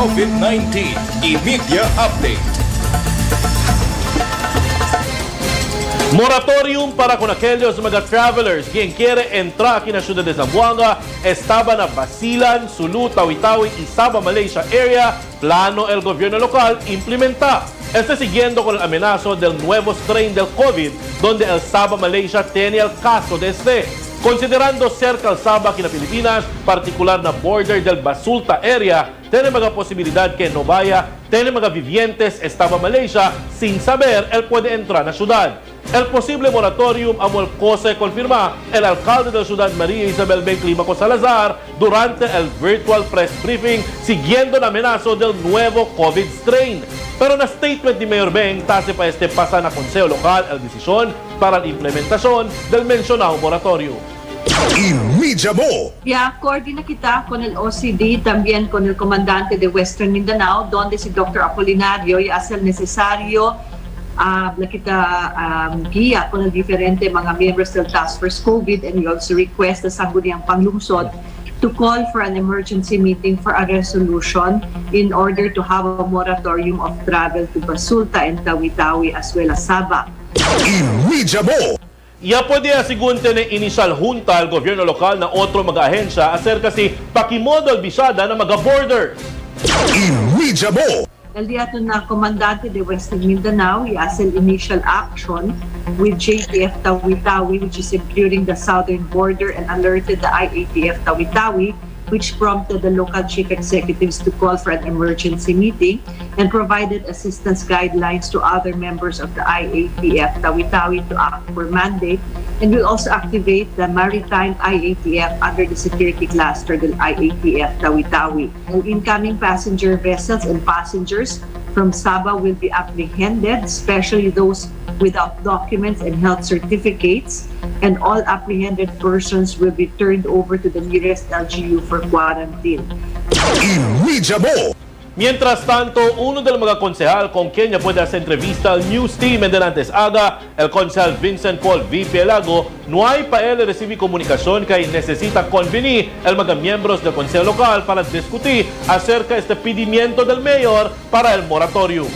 COVID-19 Media Update. Moratorium para con aquellos mga travelers quien quiere entrar aquí en la ciudad de Zamboanga estaba na Basilan, Sulu, Tawi-Tawi y Sabah, Malaysia area, plano el gobierno local implementar. Este siguiendo con el amenazo del nuevo strain del COVID, donde el Sabah, Malaysia tiene el caso de este. Considerando cerca al Sabah na Pilipinas, particular na border del Basulta area, tiene mga posibilidad que no vaya, tiene mga vivientes estaba Malaysia sin saber él puede entrar na ciudad. El posible moratorium amo el cosa confirma el alcalde de la ciudad María Isabel Ben Climaco Salazar durante el virtual press briefing siguiendo la amenaza del nuevo COVID strain. Pero na statement ni Mayor Ben, tase pa este pasa na Consejo Local el decisión para la implementación del mencionado moratorio. Media Mo. Ya, coordina kita con el OCD, también con el comandante de Western Mindanao, donde si Dr. Apolinario y hace el necesario uh, na kita um, guía con el diferente mga members del Task Force COVID and we also request the Sangguniang Panglungsod to call for an emergency meeting for a resolution in order to have a moratorium of travel to Basulta and Tawi-Tawi as well as Sabah. Mo. Ya puede asigunte ni initial junta al gobierno lokal na otro mga ahensya acerca si pakimodo al bisada na mga border. Media Mo. Día na comandante de Western Mindanao, he has an initial action with JTF Tawi-Tawi, which is securing the southern border and alerted the IATF Tawi-Tawi, which prompted the local chief executives to call for an emergency meeting and provided assistance guidelines to other members of the IATF Tawi-Tawi to act for mandate and will also activate the maritime IATF under the security cluster del IATF Tawi-Tawi. And incoming passenger vessels and passengers from Sabah will be apprehended, especially those without documents and health certificates, and all apprehended persons will be turned over to the nearest LGU for quarantine. Media Mo. Mientras tanto, uno de los mga konsehal con quien ya puede hacer entrevista al News Team en Delantes Aga, el konsehal Vincent Paul V. Lago, no hay pa él recibir comunicación que necesita convenir el mga miembros del Consejo Local para discutir acerca de este pedimiento del mayor para el moratorio.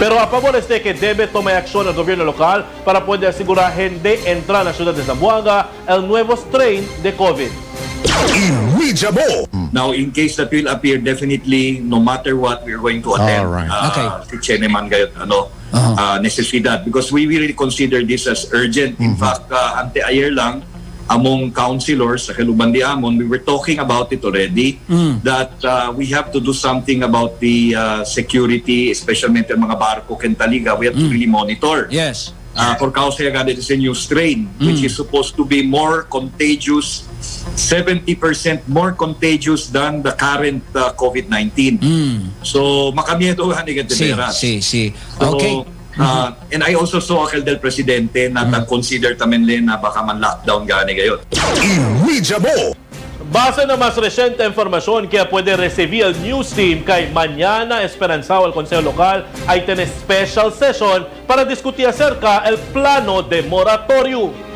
Pero a favor es de que debe tomar acción el gobierno local para poder asegurar gente entrar a la ciudad de Zamboanga el nuevo strain de COVID. Media Mo. Now, in case that will appear, definitely, no matter what, we're going to attend. Alright. Uh, Okay. Si Cheneman gayot, ano, uh, necesidad. Because we really consider this as urgent. In fact, uh, ante-ayer lang, among councilors sa Kalubandi Amon, we were talking about it already, that uh, we have to do something about the uh, security, especially yung mga barko kentaliga. We have to really monitor. Yes. uh, for causa agad it is a new strain which is supposed to be more contagious 70% more contagious than the current uh, COVID-19 so makamiedo ni Sí, Gateveras sí, sí. So, Okay. uh, and I also saw akal del presidente na consider tamen din na baka man lockdown gani gayon Mo. Base na mas reciente informasyon kaya pwede recibir el news team kay mañana esperanzado el Consejo Local ay tener special session para discutir acerca el plano de moratorio.